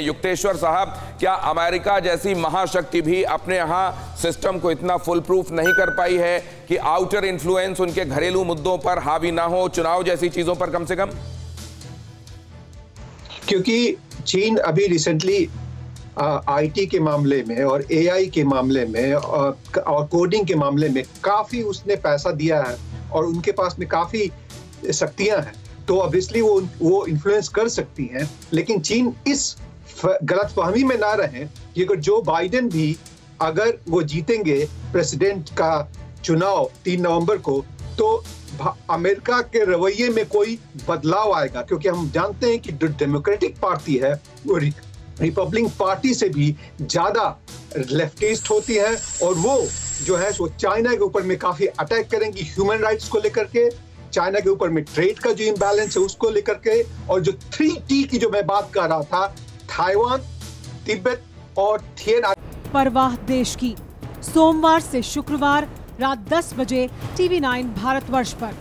युक्तेश्वर साहब क्या अमेरिका जैसी महाशक्ति भी अपने यहाँ सिस्टम को इतना फुल प्रूफ नहीं कर पाई है कि आउटर इन्फ्लुएंस उनके घरेलू मुद्दों पर हावी ना हो चुनाव जैसी चीज़ों पर कम से कम? क्योंकि चीन अभी रिसेंटली आईटी के मामले में और एआई के मामले में और, कोडिंग के मामले में काफ़ी उसने पैसा दिया है और उनके पास में काफ़ी शक्तियाँ हैं। तो ऑब्वियसली वो वो इन्फ्लुएंस कर सकती हैं लेकिन चीन इस गलत फहमी में ना रहें कि अगर जो बाइडेन भी अगर वो जीतेंगे प्रेसिडेंट का चुनाव तीन नवंबर को तो अमेरिका के रवैये में कोई बदलाव आएगा? क्योंकि हम जानते हैं कि जो डेमोक्रेटिक पार्टी है, वो रिपब्लिक पार्टी से भी ज़्यादा लेफ्टिस्ट होती है और वो जो है, वो चाइना के ऊपर में काफ़ी अटैक करेंगी ह्यूमन राइट्स को लेकर के चाइना के ऊपर में ट्रेड का जो इम्बैलेंस है उसको लेकर के, और जो थ्री टी की जो मैं बात कर रहा था ताइवान, तिब्बत और थियना परवाह देश की। सोमवार से शुक्रवार रात 10 बजे टीवी 9 भारतवर्ष पर।